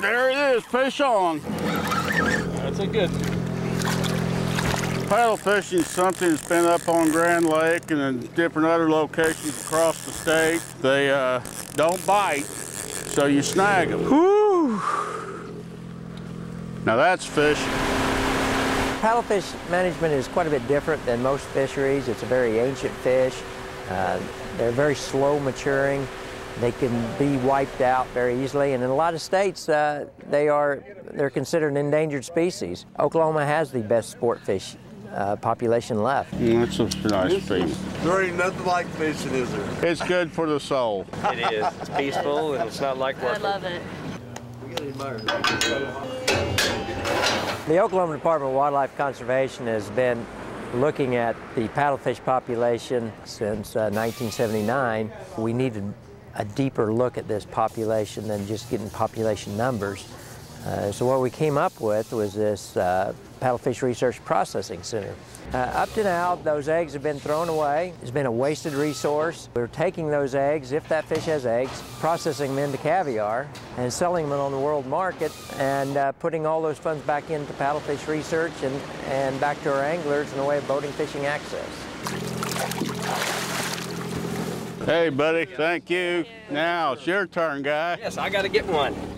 there it is, fish on. That's a good. Paddle fishing is something that's been up on Grand Lake and in different other locations across the state. They uh, don't bite, so you snag them. Whew. Now that's fish. Paddlefish management is quite a bit different than most fisheries. It's a very ancient fish. Uh, they're very slow maturing. They can be wiped out very easily, and in a lot of states, uh, they are they're considered an endangered species. Oklahoma has the best sport fish uh, population left. Mm, that's a nice fish. There ain't nothing like fishing, is there? It's good for the soul. It is. It's peaceful and it's not like work. I work. love it. The Oklahoma Department of Wildlife Conservation has been looking at the paddlefish population since uh, 1979. We needed a deeper look at this population than just getting population numbers. Uh, so what we came up with was this uh, Paddlefish Research Processing Center. Uh, up to now, those eggs have been thrown away. It's been a wasted resource. We're taking those eggs, if that fish has eggs, processing them into caviar and selling them on the world market and uh, putting all those funds back into paddlefish research and, and back to our anglers in the way of boating fishing access. Hey, buddy, thank you. Now it's your turn, guy. Yes, I got to get one.